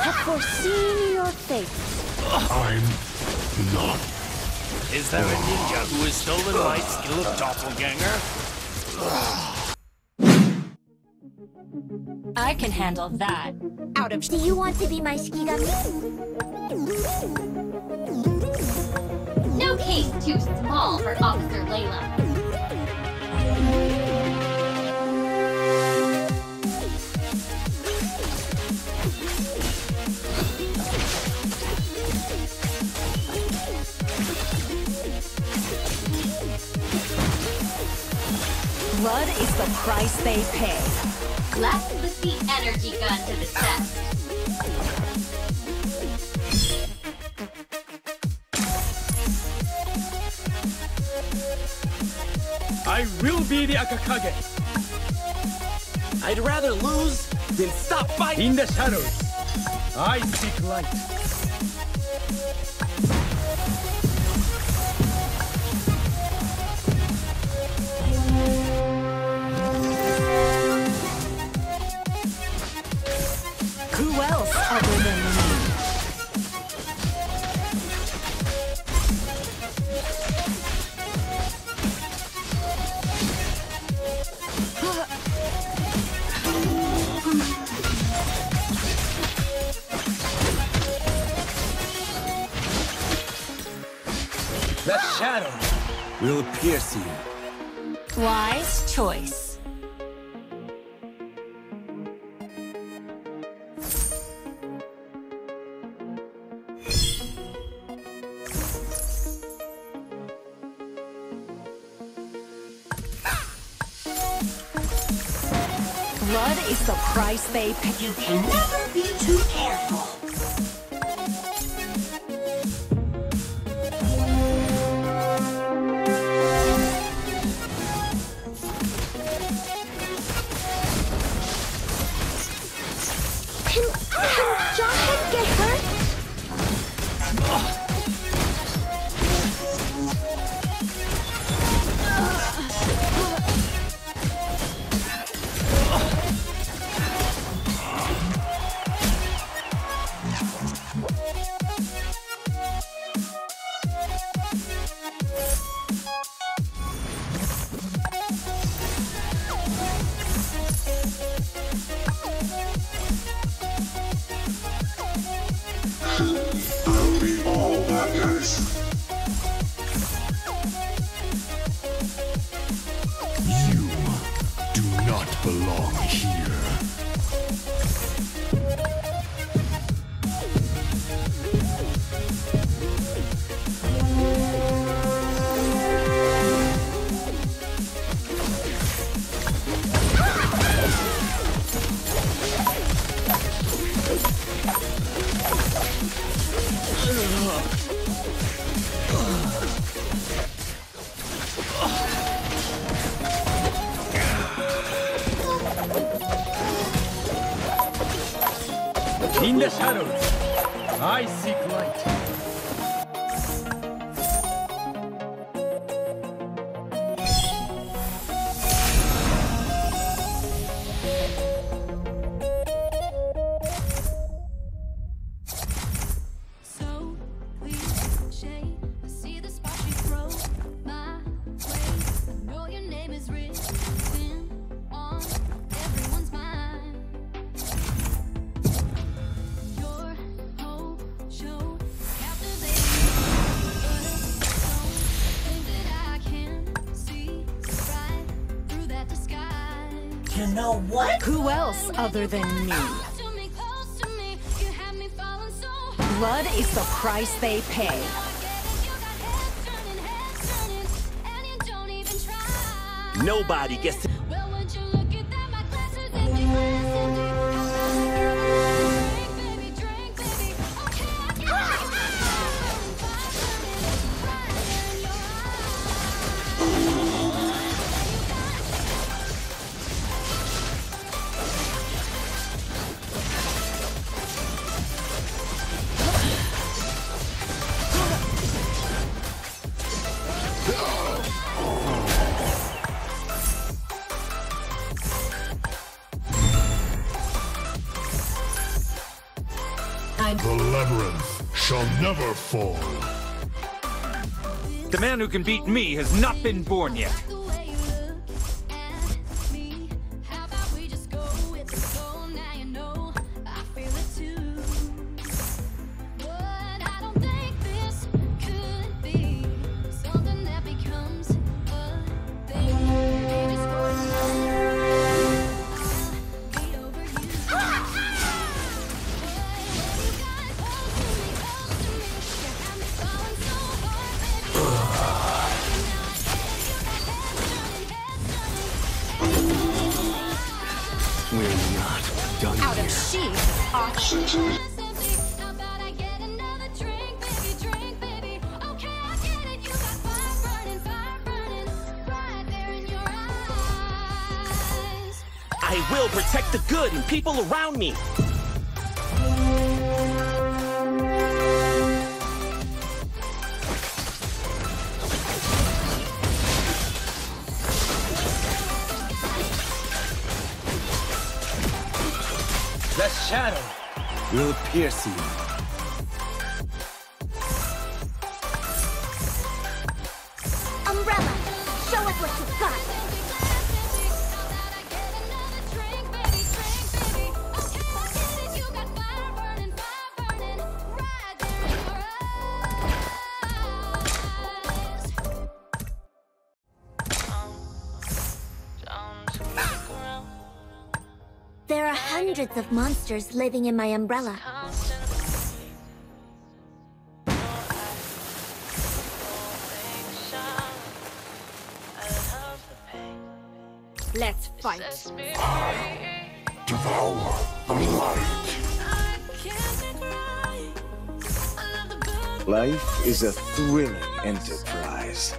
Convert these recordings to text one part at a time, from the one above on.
have foreseen your fate. I'm not. Is there a ninja who has stolen my skill of doppelganger? I can handle that. Out of. Do you want to be my Shikigami? No case too small for Officer Layla. Blood is the price they pay. Let's put the energy gun to the test. I will be the Akakage. I'd rather lose than stop fighting. In the shadows, I seek light. Wise choice. Blood is the price they pay. You can never be too the shadows, I seek light. You know what? Who else other than me? Close to me, close to me, you have me falling so hard. Blood is the price they pay. Nobody gets to. The labyrinth shall never fall. The man who can beat me has not been born yet. I will protect the good and people around me. The shadow will pierce you. There are hundreds of monsters living in my umbrella. Let's fight. Devour the light. Life is a thrilling enterprise.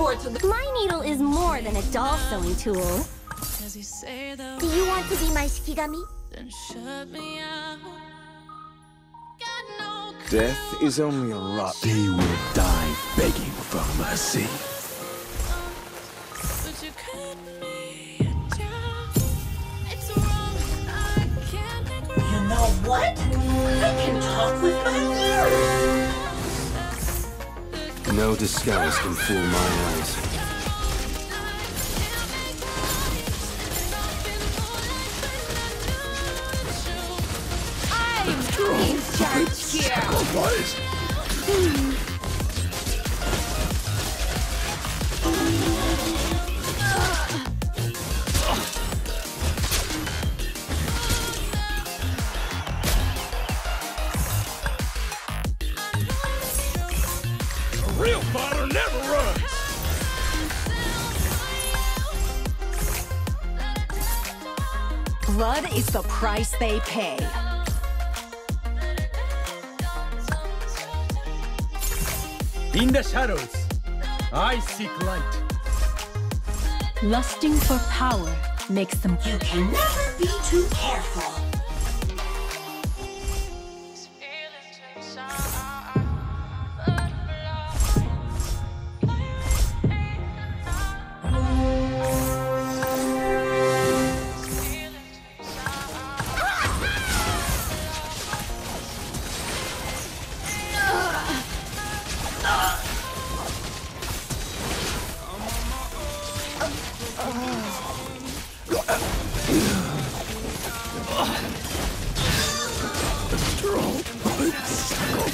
Afford to. My needle is more than a doll sewing tool. Do you want to be my shikigami? Death is only a rot. They will die begging for mercy. You know what? I can talk with No disguise can fool my eyes. I'm in charge here! Sacrifice. Blood is the price they pay. In the shadows, I seek light. Lusting for power makes them. You can never be too careful.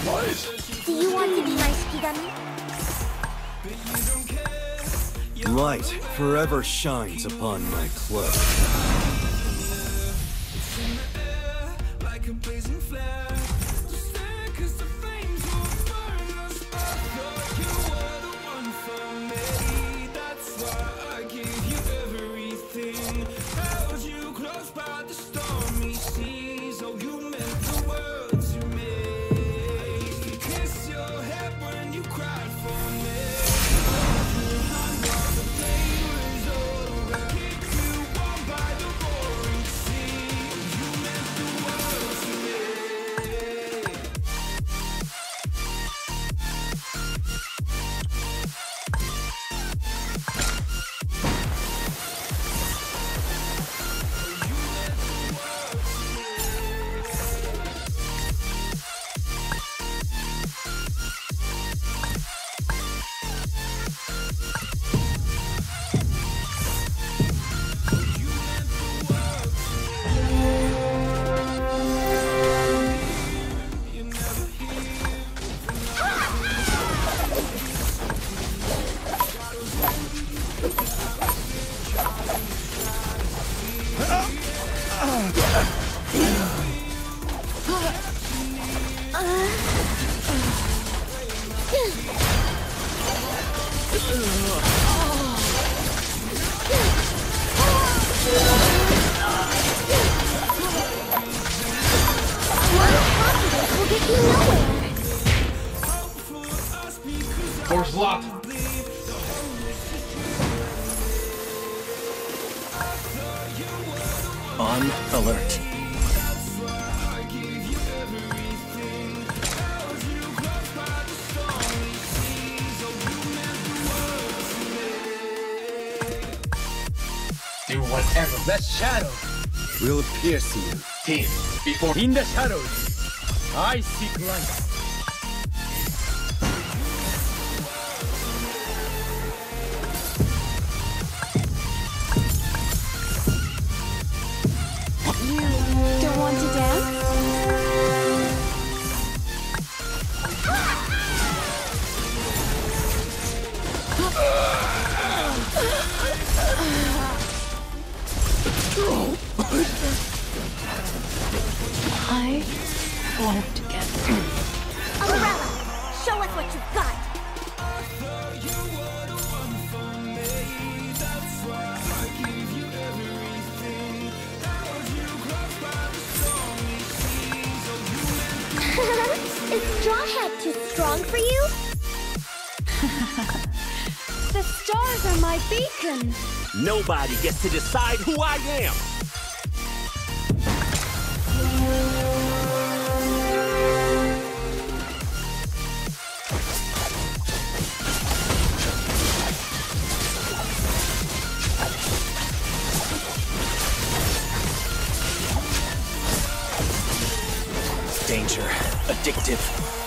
Do you want to be my Shikigami? Light forever shines upon my cloak. Force locked. On alert. Do whatever. The shadow Will pierce you. Team, before in the shadows. I seek light. Nobody gets to decide who I am. Danger. Addictive.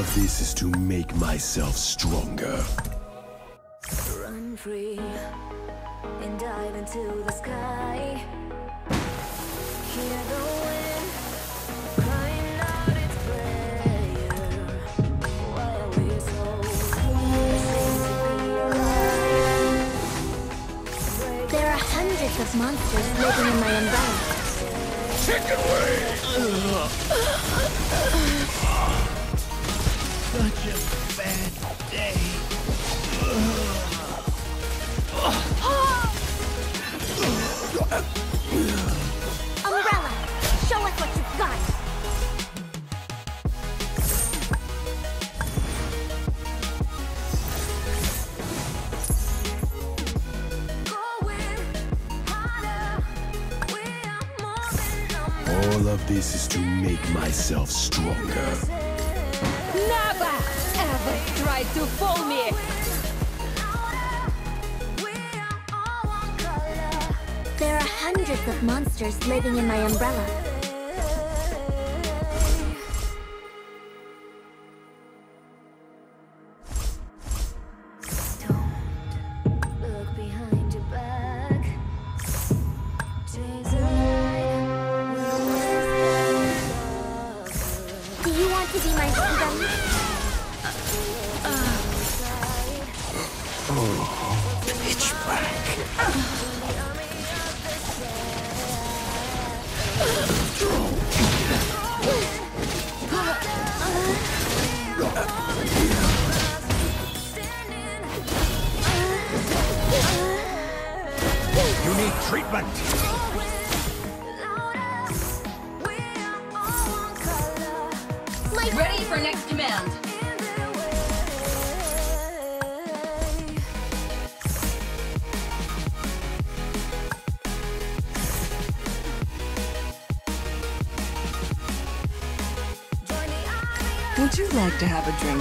Of this is to make myself stronger. Run free and dive into the sky. Hear the wind crying out its prayer. Why are we so ashamed to be alive? There are hundreds of monsters living in my umbrella. Chicken such a bad day. Umbrella, show us what you've got. All of this is to make myself stronger. Never! Try to fool me! There are hundreds of monsters living in my umbrella.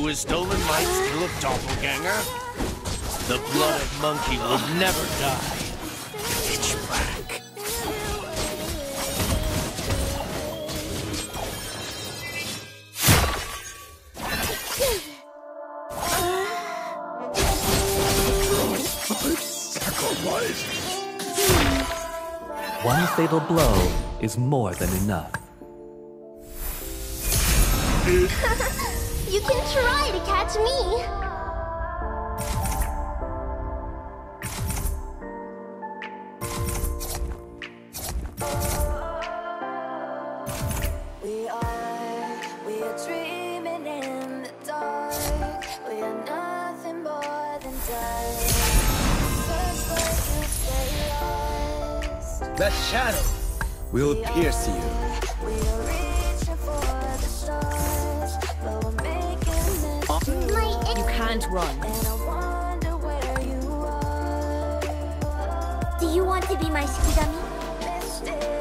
who has stolen my skill of doppelganger? The blood of monkey will never die. Pitch black. One fatal blow is more than enough. you can try to catch me. We are, we are dreaming in the dark. We are nothing more than dust. Search but you stay lost. The shadow will pierce you. Run. And I wonder where you are. Do you want to be my Shikigami?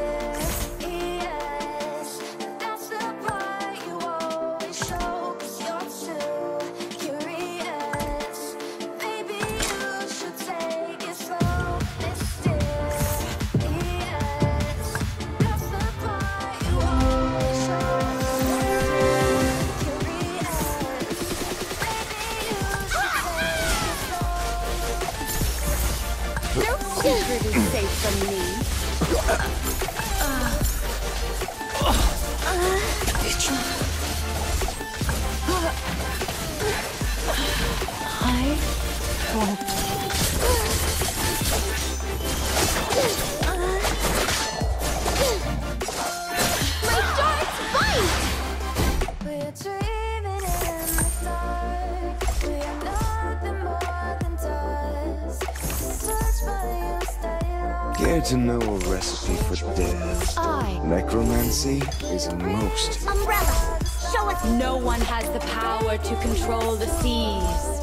Care to know a recipe for death? I. Necromancy is a most Umbrella, show us. No one has the power to control the seas.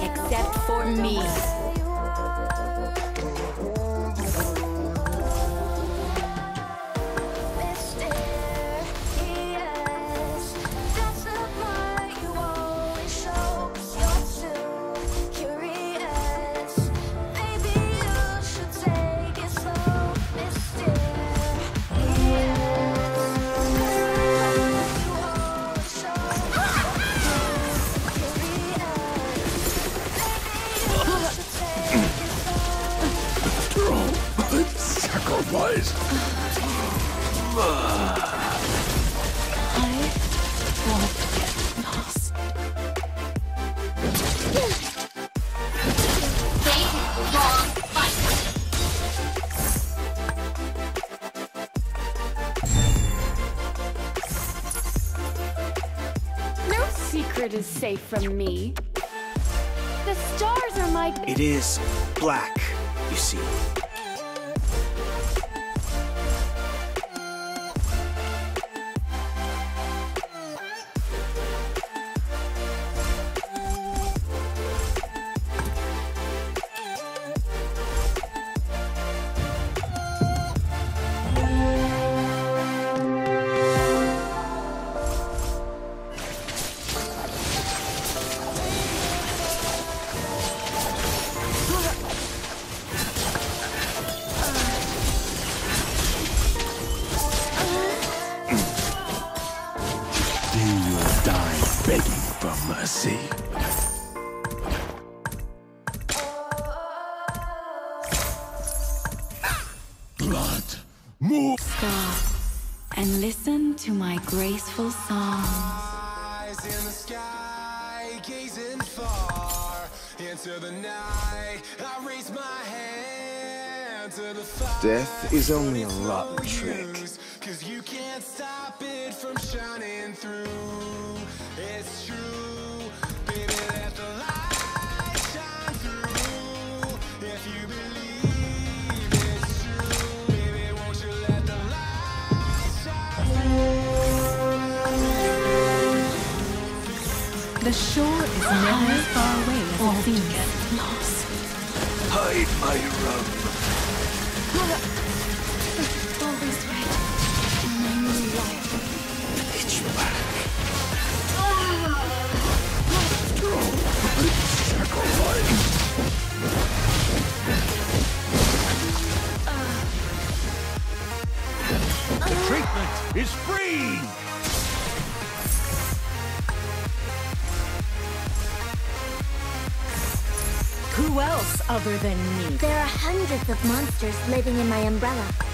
Except for me. I get lost. No secret is safe from me. The stars are my... It is black. Is only a rotten trick. Cause you can't stop it from shining through. It's true, baby, let the light shine through. If you believe it's true, baby, won't you let the light shine The shore is never as far away as it seems. Get lost. Hide my rum. Is free! Who else other than me? There are hundreds of monsters living in my umbrella. Umbrella,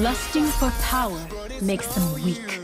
Lusting for power makes them weak.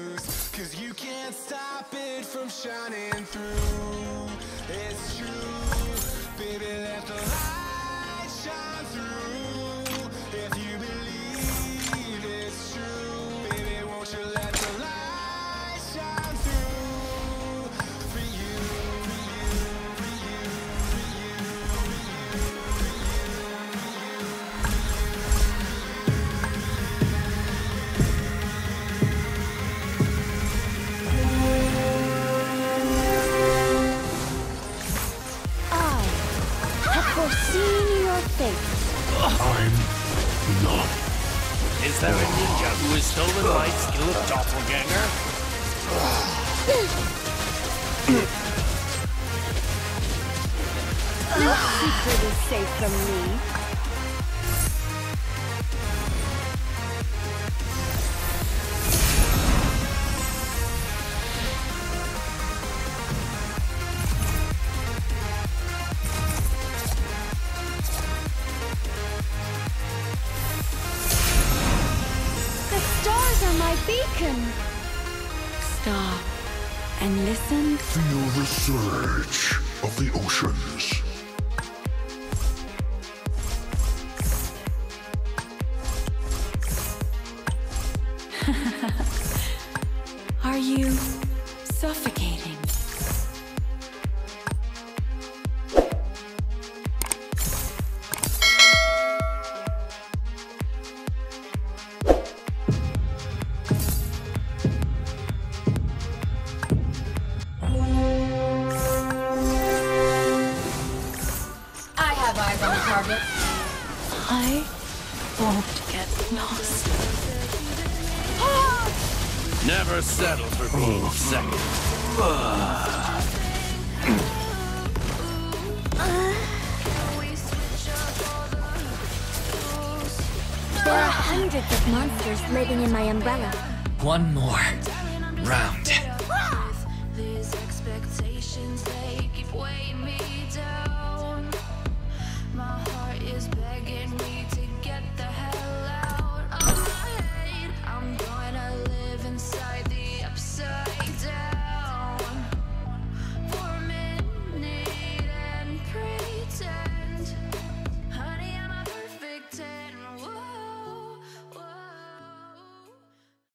Stop and listen. Feel the surge of the oceans. I won't get lost. Never settle for being oh. second. There are hundreds of monsters living in my umbrella. One more round.